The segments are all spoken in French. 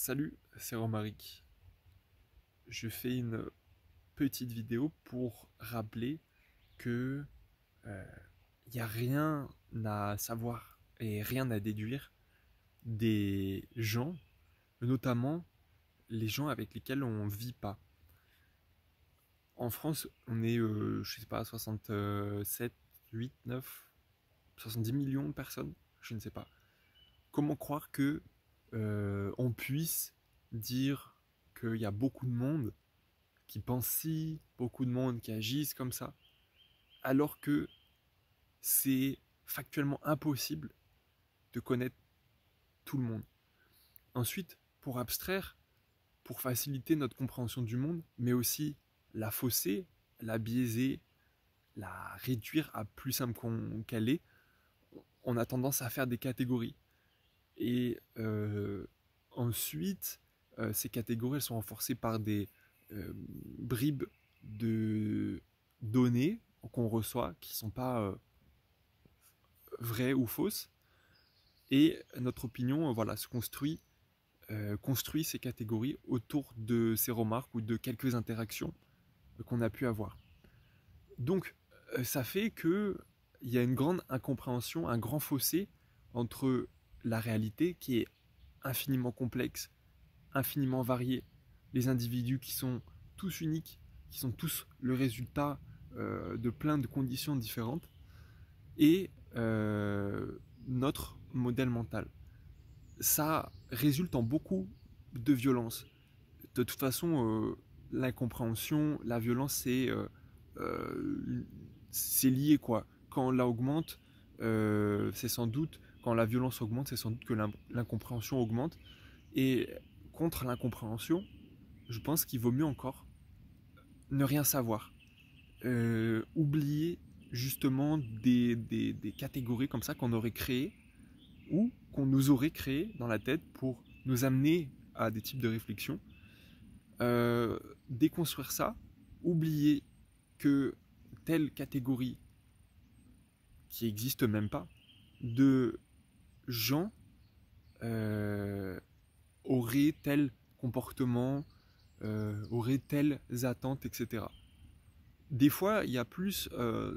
Salut, c'est Romaric. Je fais une petite vidéo pour rappeler que il euh, n'y a rien à savoir et rien à déduire des gens, notamment les gens avec lesquels on vit pas. En France, on est, euh, je sais pas, 67, 8, 9, 70 millions de personnes, je ne sais pas. Comment croire que euh, on puisse dire qu'il y a beaucoup de monde qui pense si, beaucoup de monde qui agissent comme ça, alors que c'est factuellement impossible de connaître tout le monde. Ensuite, pour abstraire, pour faciliter notre compréhension du monde, mais aussi la fausser, la biaiser, la réduire à plus simple qu'elle est, on a tendance à faire des catégories. Et euh, ensuite, euh, ces catégories sont renforcées par des euh, bribes de données qu'on reçoit qui ne sont pas vraies ou fausses. Et notre opinion voilà, se construit, construit ces catégories autour de ces remarques ou de quelques interactions qu'on a pu avoir. Donc, ça fait qu'il y a une grande incompréhension, un grand fossé entre la réalité qui est infiniment complexe, infiniment variée, les individus qui sont tous uniques, qui sont tous le résultat euh, de plein de conditions différentes, et euh, notre modèle mental. Ça résulte en beaucoup de violence. De toute façon, euh, l'incompréhension, la violence, c'est lié quoi. Quand on la augmente, c'est sans doute quand la violence augmente, c'est sans doute que l'incompréhension augmente. Et contre l'incompréhension, je pense qu'il vaut mieux encore ne rien savoir. Euh, oublier justement des, catégories comme ça qu'on aurait créées ou qu'on nous aurait créées dans la tête pour nous amener à des types de réflexions. Euh, déconstruire ça, oublier que telle catégorie qui existe même pas, de gens euh, auraient tel comportement, euh, auraient telles attentes, etc. Des fois, il y a plus euh,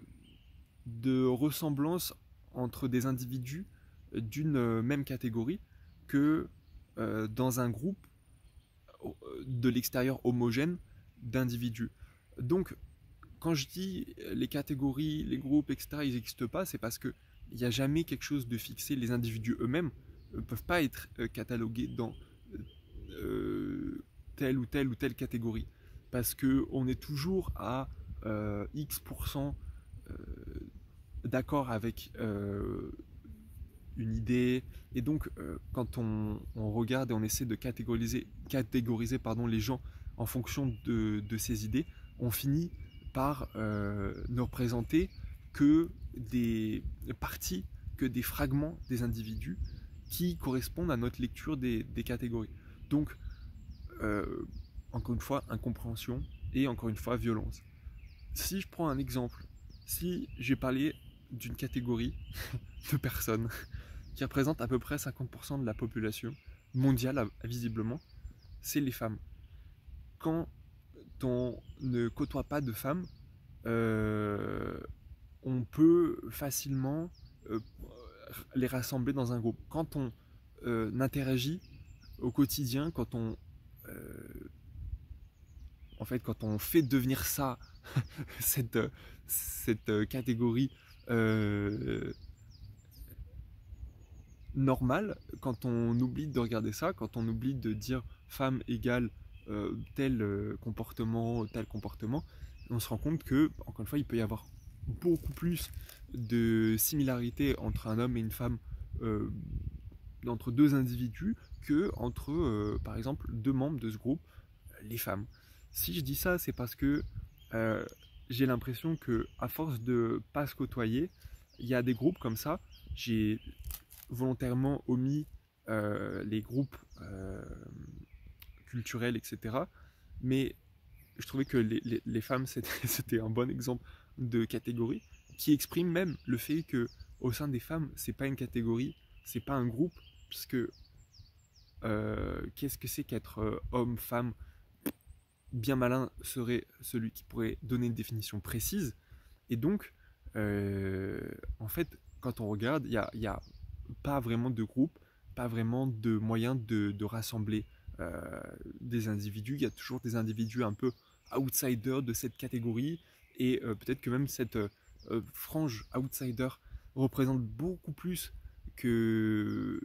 de ressemblance entre des individus d'une même catégorie que dans un groupe de l'extérieur homogène d'individus. Donc, quand je dis les catégories, les groupes, etc., ils n'existent pas, c'est parce que il n'y a jamais quelque chose de fixé. Les individus eux-mêmes ne peuvent pas être euh, catalogués dans euh, telle ou telle ou telle catégorie. Parce qu'on est toujours à euh, X% d'accord avec une idée. Et donc, quand on, regarde et on essaie de catégoriser, catégoriser pardon, les gens en fonction de, de ces idées, on finit par ne représenter que des parties, que des fragments des individus qui correspondent à notre lecture des, catégories. Donc, euh, encore une fois, incompréhension et encore une fois, violence. Si je prends un exemple, si j'ai parlé d'une catégorie de personnes qui représente à peu près 50% de la population mondiale, visiblement, c'est les femmes. Quand on ne côtoie pas de femmes, euh, on peut facilement euh, les rassembler dans un groupe. Quand on euh, interagit au quotidien, quand on euh, fait devenir ça cette, cette catégorie normale, quand on oublie de regarder ça, quand on oublie de dire femme égale tel comportement, tel comportement, on se rend compte que, encore une fois, il peut y avoir beaucoup plus de similarités entre un homme et une femme, euh, entre deux individus, que entre, euh, par exemple, deux membres de ce groupe, les femmes. Si je dis ça, c'est parce que euh, j'ai l'impression que, à force de pas se côtoyer, il y a des groupes comme ça. J'ai volontairement omis les groupes culturels, etc. Mais je trouvais que les, les femmes, c'était un bon exemple de catégorie qui exprime même le fait que au sein des femmes, c'est pas une catégorie, c'est pas un groupe, puisque qu'est-ce que c'est qu'être homme, femme? Bien malin serait celui qui pourrait donner une définition précise. Et donc, en fait, quand on regarde, il n'y a, pas vraiment de groupe, pas vraiment de moyen de, rassembler des individus. Il y a toujours des individus un peu outsiders de cette catégorie. Et peut-être que même cette frange outsider représente beaucoup plus qu'une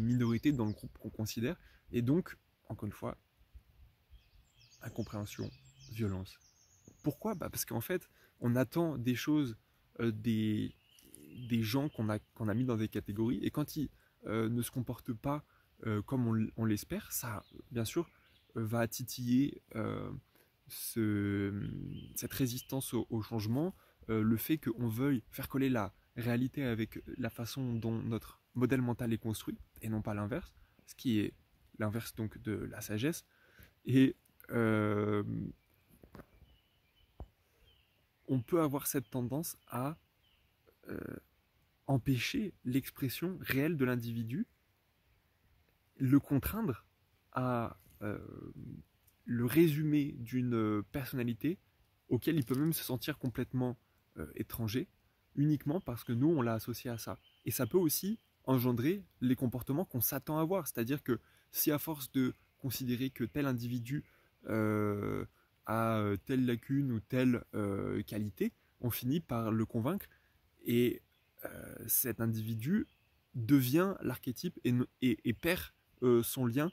minorité dans le groupe qu'on considère. Et donc, encore une fois, incompréhension, violence. Pourquoi? Bah Parce qu'en fait, on attend des choses euh, des, gens qu'on a, qu'on a mis dans des catégories, et quand ils euh, ne se comportent pas euh, comme on, l'espère, ça, bien sûr, va titiller ce, cette résistance au changement, le fait qu'on veuille faire coller la réalité avec la façon dont notre modèle mental est construit, et non pas l'inverse, ce qui est l'inverse donc de la sagesse. Et euh, on peut avoir cette tendance à euh, empêcher l'expression réelle de l'individu, le contraindre à euh, le résumé d'une personnalité auquel il peut même se sentir complètement étranger, uniquement parce que nous, on l'a associé à ça. Et ça peut aussi engendrer les comportements qu'on s'attend à voir. C'est-à-dire que si à force de considérer que tel individu euh, a telle lacune ou telle euh, qualité, on finit par le convaincre et euh, cet individu devient l'archétype et, perd son lien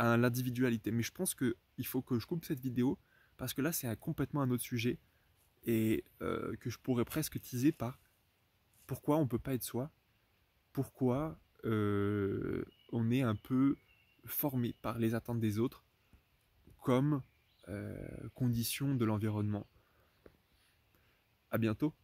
l'individualité. Mais je pense qu'il faut que je coupe cette vidéo parce que là c'est complètement un autre sujet et que je pourrais presque teaser par pourquoi on ne peut pas être soi pourquoi euh, on est un peu formé par les attentes des autres comme euh, condition de l'environnement. À bientôt